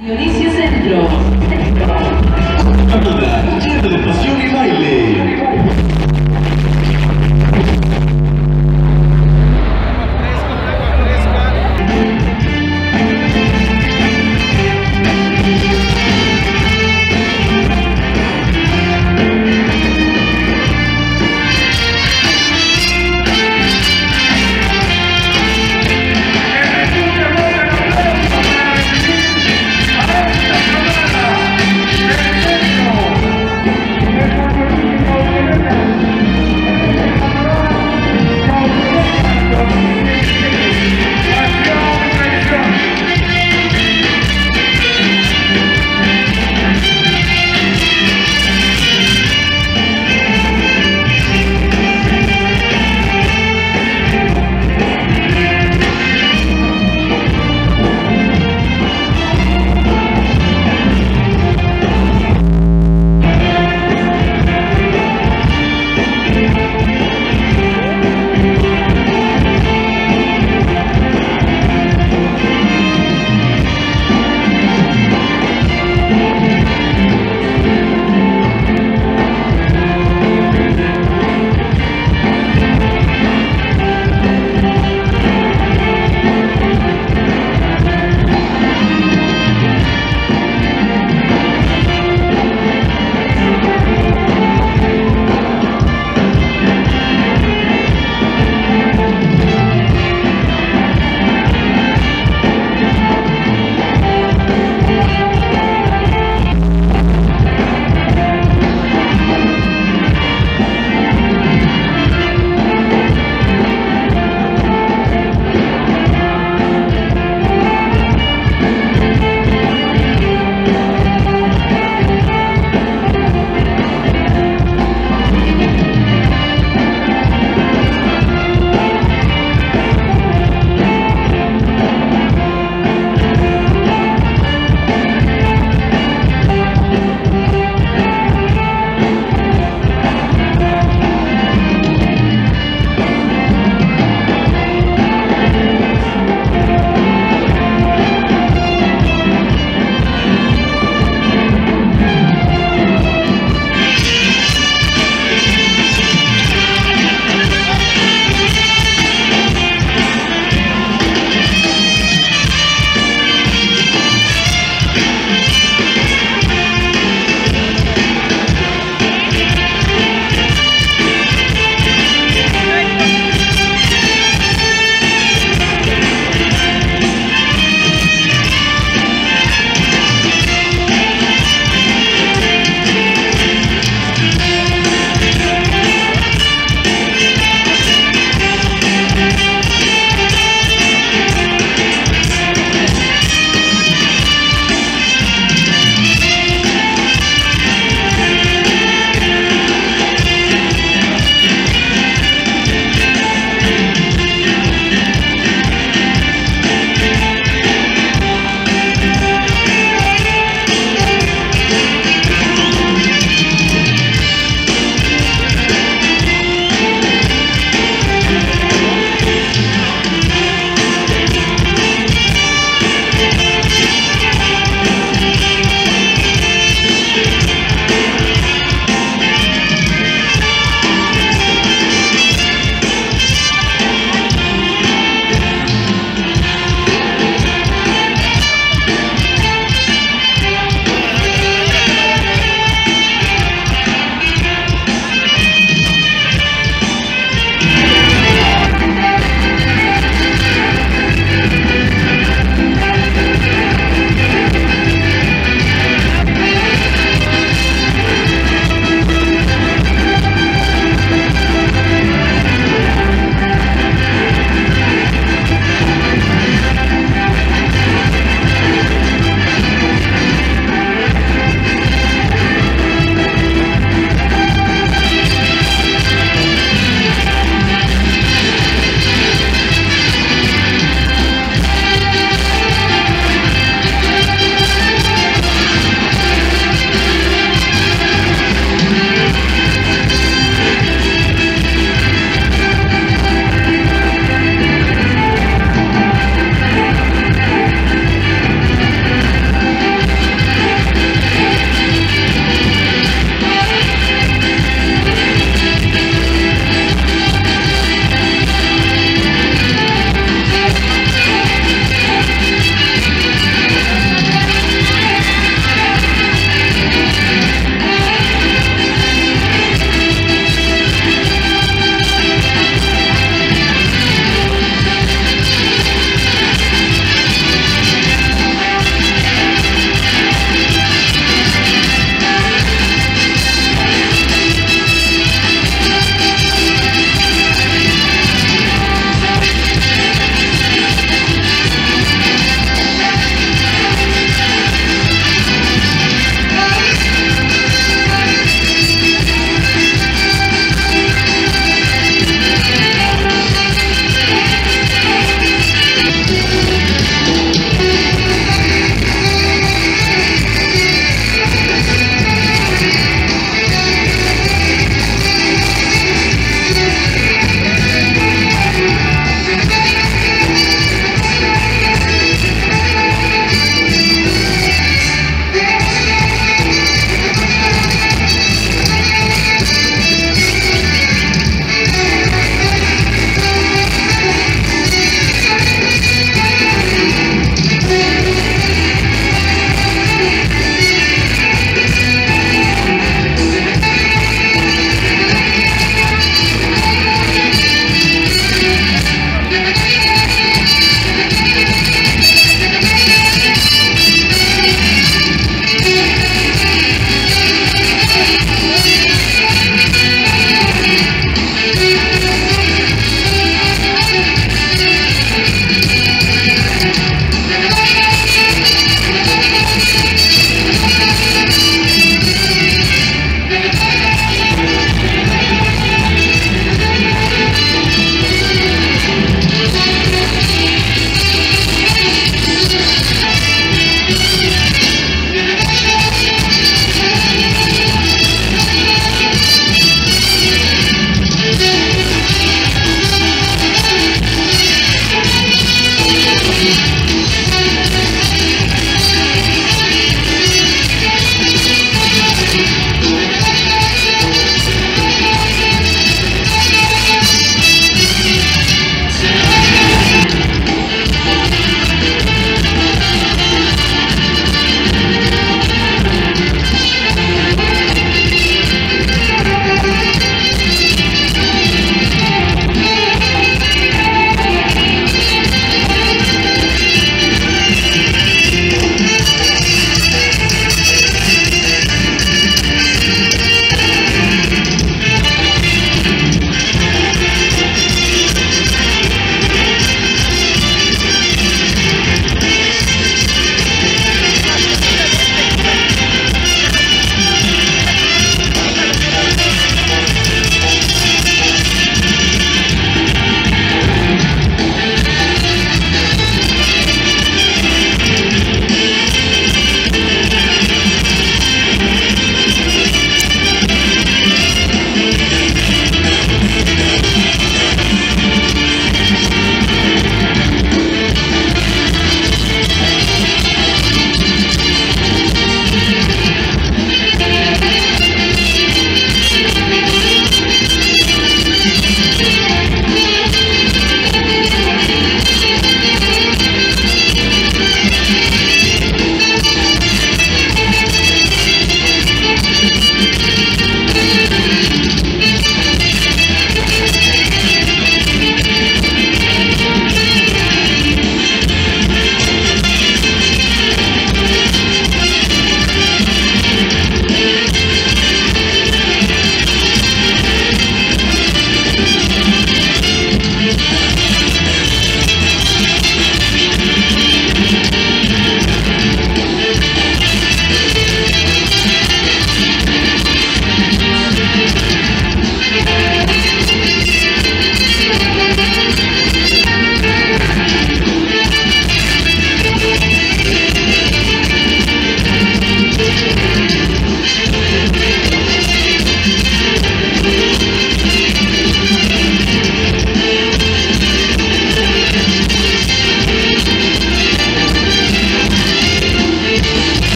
Dionisio Centro. Lleno de pasión y baile.